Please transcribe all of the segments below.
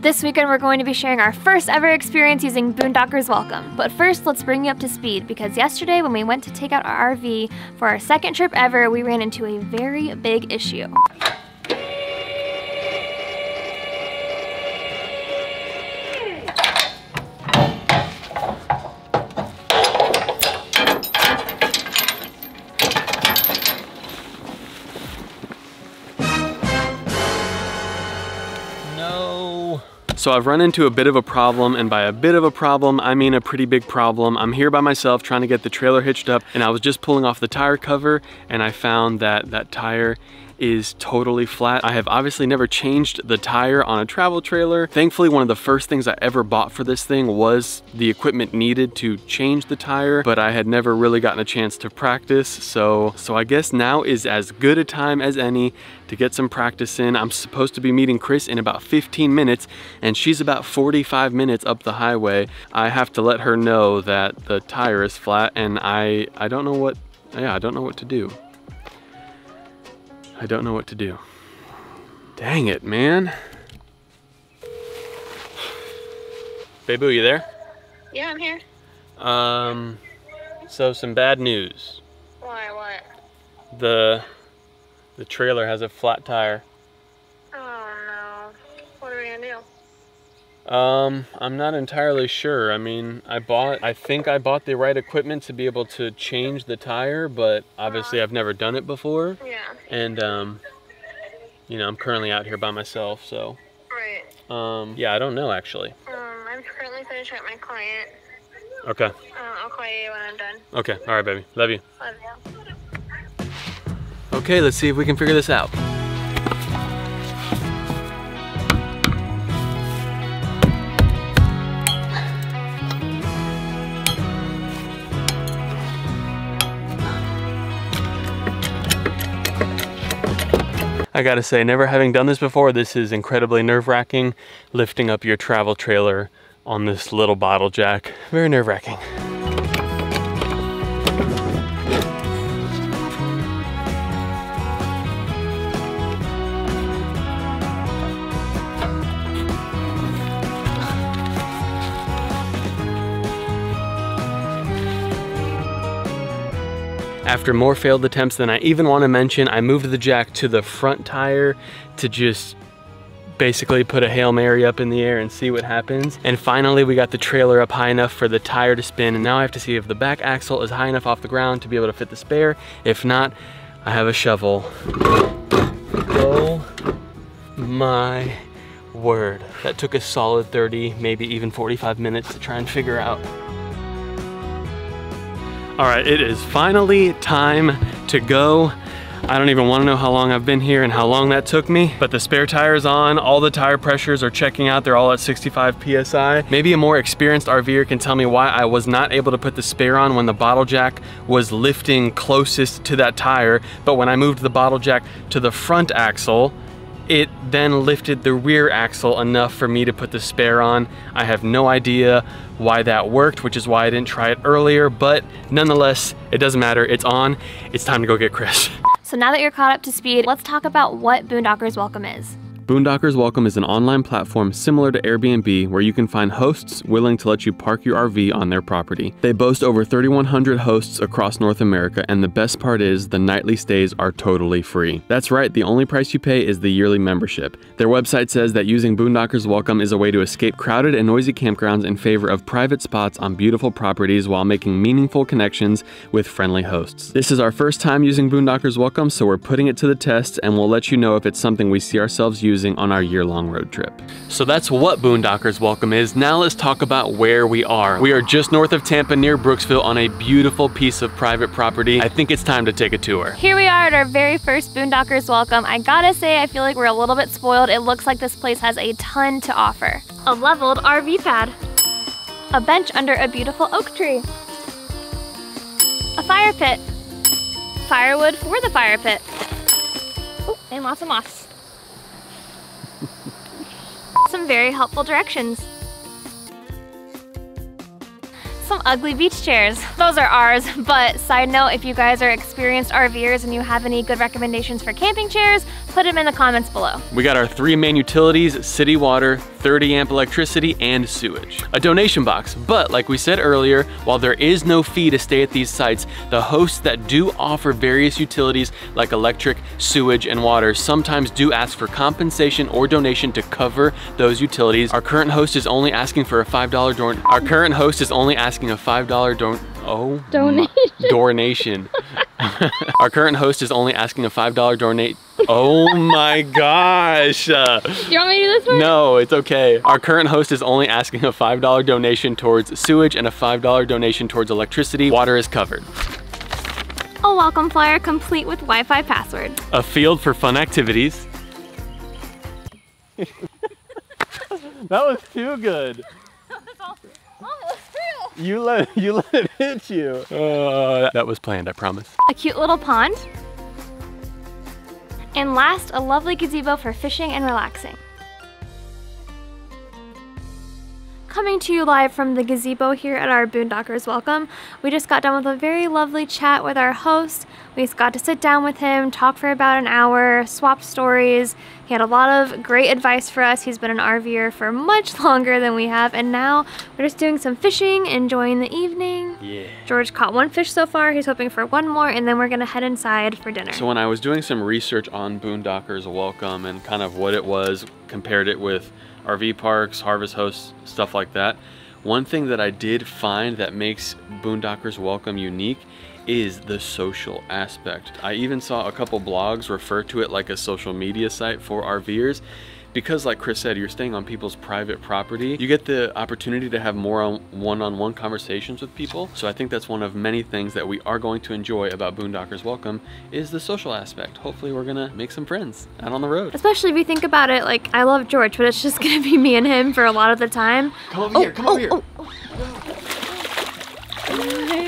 This weekend we're going to be sharing our first ever experience using Boondockers Welcome. But first, let's bring you up to speed because yesterday when we went to take out our RV for our second trip ever, we ran into a very big issue. So I've run into a bit of a problem, and by a bit of a problem, I mean a pretty big problem. I'm here by myself trying to get the trailer hitched up, and I was just pulling off the tire cover, and I found that that tire is totally flat. I have obviously never changed the tire on a travel trailer. Thankfully, one of the first things I ever bought for this thing was the equipment needed to change the tire, but I had never really gotten a chance to practice. So, so I guess now is as good a time as any to get some practice in. I'm supposed to be meeting Cris in about 15 minutes and she's about 45 minutes up the highway. I have to let her know that the tire is flat and I, I don't know what, yeah, I don't know what to do. I don't know what to do. Dang it, man. Babu, you there? Yeah, I'm here. Um, so some bad news. Why, what? The, the trailer has a flat tire. Um, I'm not entirely sure. I mean, I bought, I think I bought the right equipment to be able to change the tire, but obviously I've never done it before. Yeah. And, um, you know, I'm currently out here by myself, so, Right. um, yeah, I don't know actually. Um, I'm currently finishing up my client. Okay, Um, I'll call you when I'm done. okay, all right, baby. Love you. Love you. Okay, let's see if we can figure this out. I gotta say, never having done this before, this is incredibly nerve wracking. Lifting up your travel trailer on this little bottle jack. Very nerve After more failed attempts than I even want to mention, I moved the jack to the front tire to just basically put a Hail Mary up in the air and see what happens. And finally, we got the trailer up high enough for the tire to spin. And now I have to see if the back axle is high enough off the ground to be able to fit the spare. If not, I have a shovel. Oh my word. That took a solid 30, maybe even 45 minutes to try and figure out. All right, it is finally time to go. I don't even wanna know how long I've been here and how long that took me, but the spare tire is on, all the tire pressures are checking out, they're all at 65 PSI. Maybe a more experienced RVer can tell me why I was not able to put the spare on when the bottle jack was lifting closest to that tire, but when I moved the bottle jack to the front axle, it then lifted the rear axle enough for me to put the spare on. I have no idea why that worked, which is why I didn't try it earlier, but nonetheless, it doesn't matter, it's on. It's time to go get Cris. So now that you're caught up to speed, let's talk about what Boondockers Welcome is. Boondockers Welcome is an online platform similar to Airbnb where you can find hosts willing to let you park your RV on their property. They boast over 3,100 hosts across North America, and the best part is the nightly stays are totally free. That's right, the only price you pay is the yearly membership. Their website says that using Boondockers Welcome is a way to escape crowded and noisy campgrounds in favor of private spots on beautiful properties while making meaningful connections with friendly hosts. This is our first time using Boondockers Welcome, so we're putting it to the test and we'll let you know if it's something we see ourselves using on our year-long road trip. So that's what Boondockers Welcome is. Now let's talk about where we are. We are just north of Tampa near Brooksville on a beautiful piece of private property. I think it's time to take a tour. Here we are at our very first Boondockers Welcome. I gotta say, I feel like we're a little bit spoiled. It looks like this place has a ton to offer. A leveled RV pad. A bench under a beautiful oak tree. A fire pit. Firewood for the fire pit. Oh, and lots of moss. Some very helpful directions. Some ugly beach chairs. Those are ours, but side note, if you guys are experienced RVers and you have any good recommendations for camping chairs, put them in the comments below. We got our three main utilities, city water, 30 amp electricity, and sewage. A donation box, but like we said earlier, while there is no fee to stay at these sites, the hosts that do offer various utilities like electric, sewage, and water sometimes do ask for compensation or donation to cover those utilities. Our current host is only asking for a $5 don- Our current host is only asking a $5 don- Oh, Donation. donation. Our current host is only asking a $5 donate. Oh my gosh. Uh, Do you want me to do this one? no, it's okay. Our current host is only asking a $5 donation towards sewage and a $5 donation towards electricity. Water is covered. A welcome flyer complete with Wi-Fi password. A field for fun activities. that was too good. You let you let it hit you. Uh, that was planned, I promise. A cute little pond. And last, a lovely gazebo for fishing and relaxing. Coming to you live from the gazebo here at our Boondockers Welcome. We just got done with a very lovely chat with our host. We just got to sit down with him, talk for about an hour, swap stories. He had a lot of great advice for us. He's been an RVer for much longer than we have, and now we're just doing some fishing, enjoying the evening. Yeah. George caught one fish so far. He's hoping for one more, and then we're gonna head inside for dinner. So when I was doing some research on Boondockers Welcome and kind of what it was, compared it with RV parks, Harvest Hosts, stuff like that, one thing that I did find that makes Boondockers Welcome unique is the social aspect. I even saw a couple blogs refer to it like a social media site for RVers because like Cris said, you're staying on people's private property. You get the opportunity to have more on one-on-one conversations with people. So I think that's one of many things that we are going to enjoy about Boondockers Welcome is the social aspect. Hopefully we're gonna make some friends out on the road. Especially if you think about it, like I love George, but it's just gonna be me and him for a lot of the time. Come over here, oh, come over oh, here. oh. oh.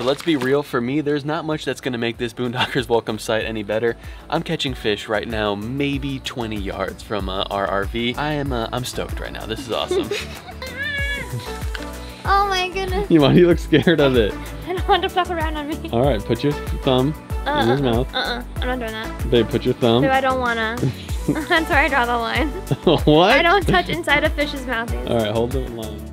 So let's be real, for me, there's not much that's gonna make this Boondockers Welcome site any better. I'm catching fish right now, maybe 20 yards from uh, our RV. I am, uh, I'm stoked right now. This is awesome. Oh my goodness. you, why do you look scared of it? I don't want to flap around on me. All right, put your thumb Uh, in his uh, mouth. Uh-uh. I'm not doing that. Babe, put your thumb. No, I don't wanna. That's where I draw the line. what? I don't touch inside a fish's mouth. All right, hold the line.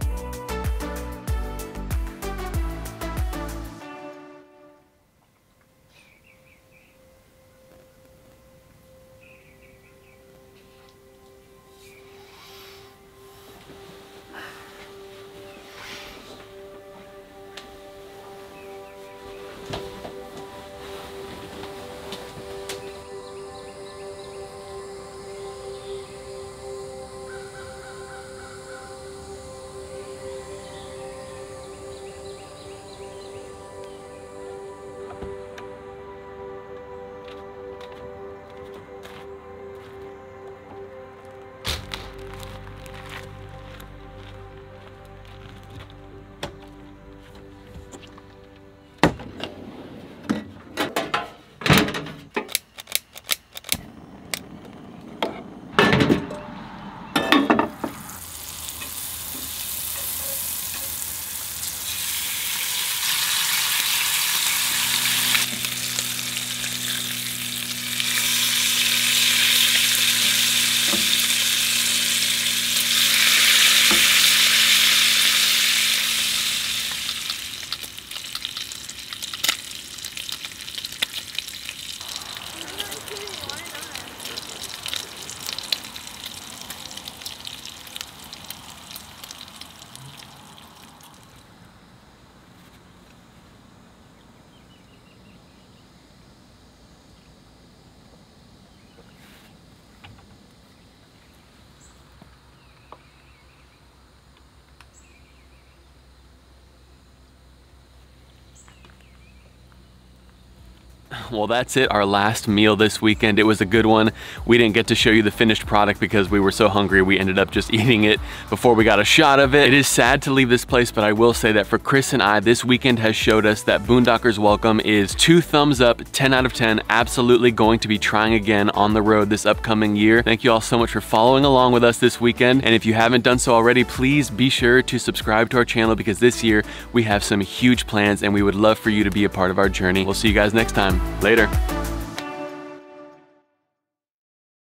Well, that's it, our last meal this weekend. It was a good one. We didn't get to show you the finished product because we were so hungry we ended up just eating it before we got a shot of it. It is sad to leave this place, but I will say that for Cris and I, this weekend has showed us that Boondockers Welcome is two thumbs up, 10 out of 10. Absolutely going to be trying again on the road this upcoming year. Thank you all so much for following along with us this weekend. And if you haven't done so already, please be sure to subscribe to our channel because this year we have some huge plans and we would love for you to be a part of our journey. We'll see you guys next time. Later.